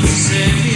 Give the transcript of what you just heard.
você me